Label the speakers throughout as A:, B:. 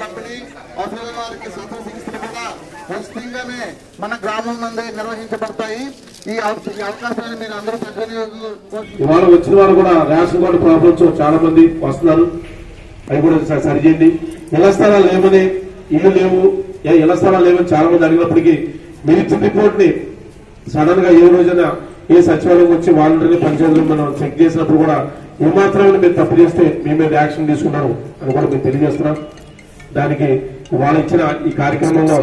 A: పంపిణీ అవసరమైన వారికి శస్త్ర చికిత్సలు కూడా ఉచితంగానే మన గ్రామం నుండి నిర్వహించబడతాయి. ఈ అవకాశాన్ని మీరు అందరూ సద్వినియోగం
B: ఇవాళ వచ్చిన వారు కూడా రేషన్ కార్డు ప్రాబ్లమ్స్ చాలా మంది వస్తున్నారు. అవి కూడా సరిచేయండి. ఇళ్ళ స్థలాలు లేవని ఇల్లు లేవు. ఇళ్ళ స్థలాలు లేవని చాలా మంది అడిగినప్పటికీ మీరు ఇచ్చిన రిపోర్ట్ని సడన్గా ఏ రోజున ఏ సచివాలయం వచ్చి వాలంటీర్ని పంచాయతీలు మనం చెక్ చేసినప్పుడు కూడా ఏమాత్రమే మీరు తప్పు చేస్తే మీ మీద యాక్షన్ తీసుకున్నారు అని కూడా మేము తెలియజేస్తున్నాం. దానికి వాళ్ళు ఇచ్చిన ఈ కార్యక్రమంలో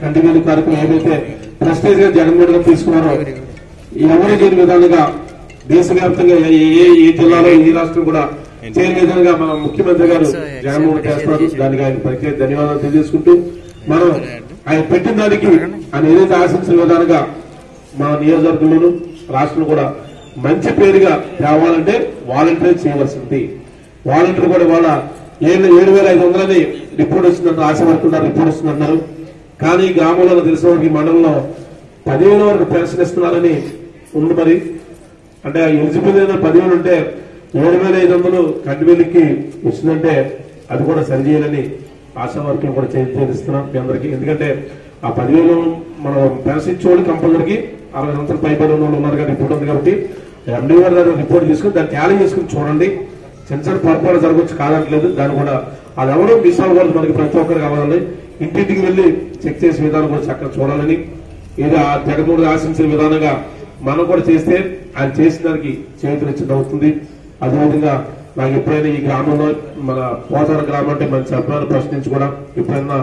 B: కంటిన్యూ కార్యక్రమం ఏదైతే ప్రెస్టేజ్గా జగన్మోహన్ గారు తీసుకున్నారో ఎవరు చేయని విధాలుగా దేశవ్యాప్తంగా ఏ ఏ- జిల్లాలో ఏ రాష్ట్రం కూడా చేయని విధంగా మన ముఖ్యమంత్రి గారు జగన్మోహన్ చేస్తున్నారు దానికి ఆయన ప్రత్యేక ధన్యవాదాలు తెలియజేసుకుంటూ మనం ఆయన పెట్టిన దానికి ఆయన ఏదైతే ఆశించిన విధాలుగా మన నియోజకవర్గంలోను రాష్ట్రం కూడా మంచి పేరుగా తేవాలంటే వాలంటీర్ చేయవలసింది. వాలంటీర్ కూడా వాళ్ళ ఏడు ఏడు వేల ఐదు వందలని రిపోర్ట్ వచ్చిందంటారు ఆశ రిపోర్ట్ వస్తుందన్నారు. కానీ గ్రామంలో తెలిసిన ఈ మండలంలో పదివేల వరకు పెన్షన్ ఇస్తున్నారని ఉంది మరి. అంటే ఎలిజిబుల్ అయిన పదివేలు ఉంటే ఏడు వేల ఐదు వందలు కంటివేలికి వచ్చిందంటే అది కూడా సరిచేయాలని ఆశా వర్గం కూడా చేస్తున్నాం మీ అందరికీ. ఎందుకంటే ఆ పదివేలు మనం పెన్షన్ ఇచ్చేవాళ్ళు కంపల్సరికి అరవై సంవత్సరాలు పైబడి ఉన్న వాళ్ళు ఉన్నారు కానీ రిపోర్ట్ ఉంది కాబట్టి ఎండీ గారు రిపోర్ట్ తీసుకుని దాన్ని ట్యాలీ చేసుకుని చూడండి. సెన్సర్ పొరపాటు జరగవచ్చు కాదట్లేదు. దాన్ని కూడా అది ఎవరో మిస్ అవ్వకూడదు మనకి ప్రతి ఒక్కరు కావాలని. ఇంటింటికి వెళ్ళి చెక్ చేసే విధానం కూడా చక్కగా చూడాలని. ఇది ఆ జగన్మోహన్ ఆశించిన విధానంగా మనం కూడా చేస్తే ఆయన చేసిన దానికి చేతులు అవుతుంది అదేవిధంగా నాకు ఎప్పుడైనా ఈ గ్రామంలో మన పోతార గ్రామం అంటే మంచి అభిమానులు ప్రశ్నించి కూడా ఎప్పుడైనా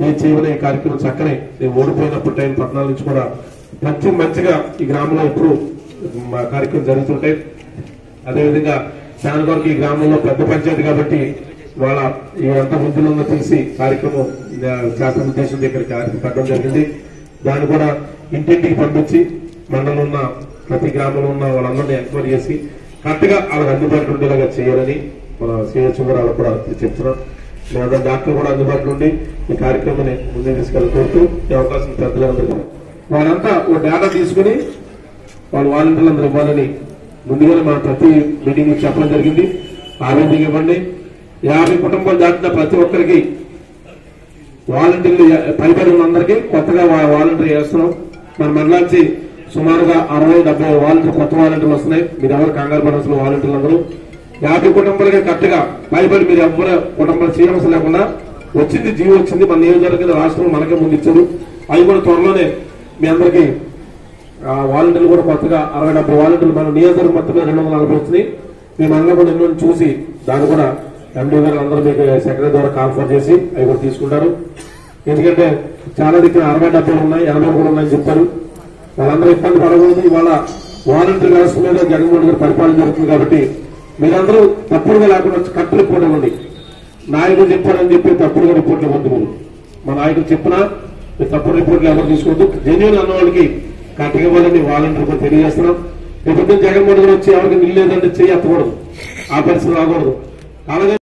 B: నేను చేయని ఈ కార్యక్రమం చక్కనే నేను ఓడిపోయినప్పుడు టైం పట్టణాల నుంచి కూడా మంచి మంచిగా ఈ గ్రామంలో ఎప్పుడు మా కార్యక్రమం జరుగుతుంటాయి అదేవిధంగా చాలా వరకు ఈ గ్రామంలో పెద్ద పంచాయతీ కాబట్టి వాళ్ళ ఎంత ముందులో ఉందో తెలిసి కార్యక్రమం శాసన ఉద్దేశం ఇక్కడ పెట్టడం జరిగింది. దాన్ని కూడా ఇంటింటికి పంపించి మండలంలో ఉన్న ప్రతి గ్రామంలో ఉన్న వాళ్ళందరినీ ఎంక్వైరీ చేసి కరెక్ట్గా వాళ్ళకి అందుబాటులో ఉండేలాగా చేయాలని మన సిహెచ్ కూడా వాళ్ళకు కూడా చెప్తున్నాం లేదా డాక్టర్ కూడా అందుబాటులో ఉండి ఈ కార్యక్రమాన్ని ముందుకు తీసుకెళ్ళి కోరుతూ ఈ అవకాశం పెద్దలందరికీ వాళ్ళంతా ఓ డేటా తీసుకుని వాళ్ళు వాలంటీర్లందరూ ఇవ్వాలని ముందుగానే మనం ప్రతి మీటింగ్ చెప్పడం జరిగింది. ఆ ఇవ్వండి. యాభై కుటుంబాలు దాటిన ప్రతి ఒక్కరికి వాలంటీర్లు పైబడి ఉన్నందరికీ కొత్తగా వాలంటీర్ చేస్తున్నాం మన మండలానికి సుమారుగా అరవై డెబ్బై వాలంటీర్ కొత్త వాలంటీర్లు వస్తున్నాయి. మీరు ఎవరు కంగారు పడాల్సిన వాలంటీర్లు అందరూ. యాభై కుటుంబాలకి కరెక్ట్గా పైబడి మీరు ఎవరు కుటుంబాలు చేయవలసిన లేకుండా వచ్చింది జీవో వచ్చింది. మన నియోజకవర్గం రాష్ట్రం మనకే ముందు ఇచ్చారు. అవి కూడా త్వరలోనే మీ అందరికీ వాలంటీర్లు కూడా కొత్తగా అరవై డెబ్బై వాలంటీర్లు మన నియోజకవర్గం మొత్తం రెండు వందల నలభై వచ్చినాయి. మేము అందరం కూడా ఎన్నో చూసి దాన్ని కూడా ఎండీ గారు అందరూ మీకు సెక్రటరీ ద్వారా కాన్ఫర్ చేసి అవి కూడా తీసుకుంటారు. ఎందుకంటే చాలా దగ్గర అరవై డెబ్బై ఉన్నాయి ఎనభై కూడా ఉన్నాయని చెప్తారు వాళ్ళందరూ ఇబ్బంది పడకూడదు. ఇవాళ వాలంటీర్ వ్యవస్థ మీద జగన్మోహన్ గారు పరిపాలన జరుగుతుంది కాబట్టి మీరందరూ తప్పుడుగా లేకుండా కట్టు రిపోర్ట్ ఇవ్వండి నాయకుడు చెప్పారని చెప్పి తప్పుడుగా రిపోర్ట్లు ఇవ్వద్దు. మా నాయకుడు చెప్పినా తప్పుడు రిపోర్ట్లు ఎవరు తీసుకోవద్దు. జెన్యున్ అన్న వాళ్ళకి కరెక్ట్గా ఇవ్వాలని వాలంటీర్ కూడా తెలియజేస్తున్నాం. ప్రభుత్వం జగన్మోహన్ వచ్చి ఎవరికి నిల్లేదంటే చేయి ఎత్తకూడదు. ఆ పరిస్థితి రాకూడదు. అలాగే